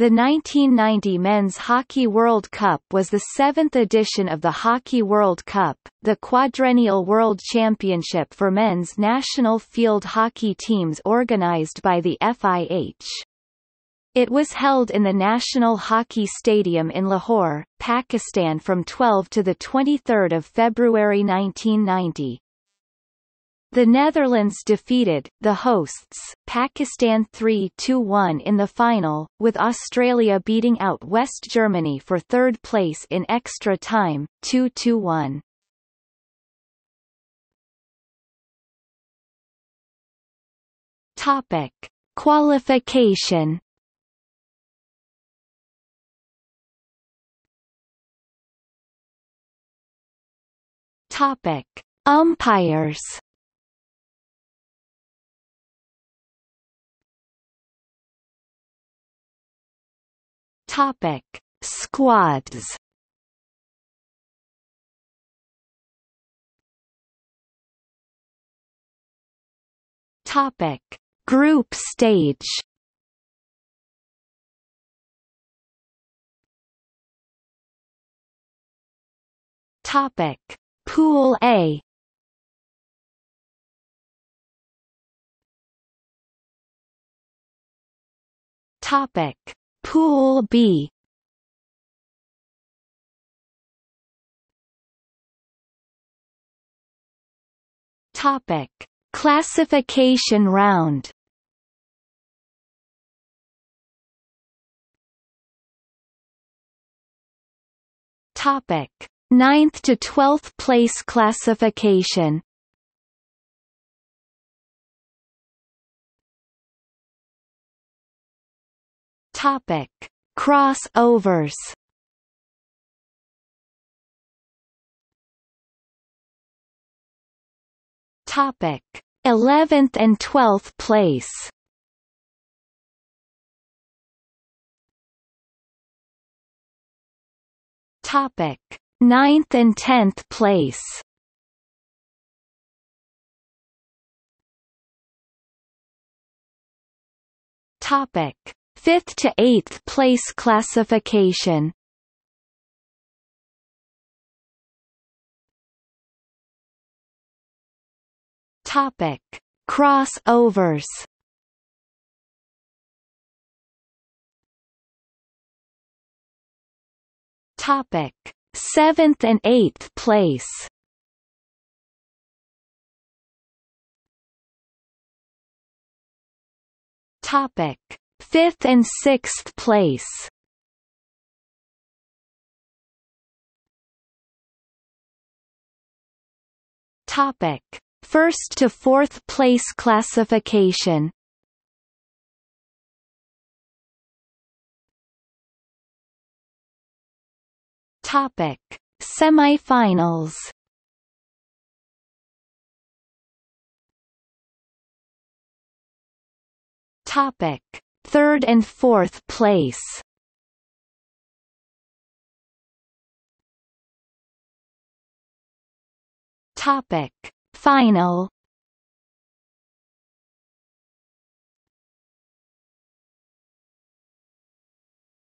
The 1990 Men's Hockey World Cup was the seventh edition of the Hockey World Cup, the quadrennial world championship for men's national field hockey teams organized by the FIH. It was held in the National Hockey Stadium in Lahore, Pakistan from 12 to 23 February 1990. The Netherlands defeated, the hosts, Pakistan 3-1 in the final, with Australia beating out West Germany for third place in extra time, 2-1. Topic. Qualification Topic. Umpires Topic: Squads. Topic: Group stage. Topic: Pool A. Topic: Pool B Topic: Classification round. Topic: Ninth to twelfth place classification. Topic: Crossovers. Topic: 11th and 12th place. Topic: 9th and 10th place. Topic: Fifth to eighth place classification Topic: Crossovers. Topic: Seventh and eighth place. Topic: fifth and sixth place. Topic: First to fourth place classification. Topic: Semifinals. Topic: third and fourth place. Topic: Final.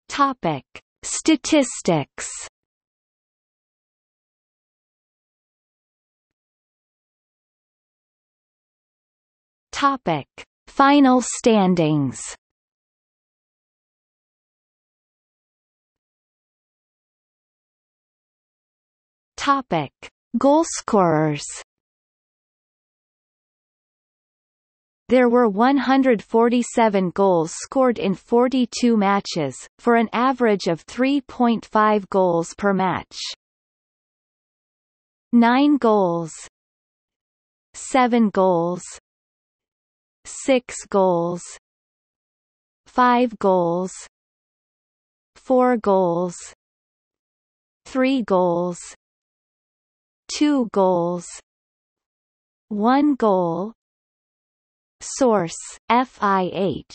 Topic: Statistics. Topic: Final standings. Topic: Goalscorers. There were 147 goals scored in 42 matches, for an average of 3.5 goals per match. 9 goals. 7 goals. 6 goals. 5 goals. 4 goals. 3 goals two goals. One goal. Source, FIH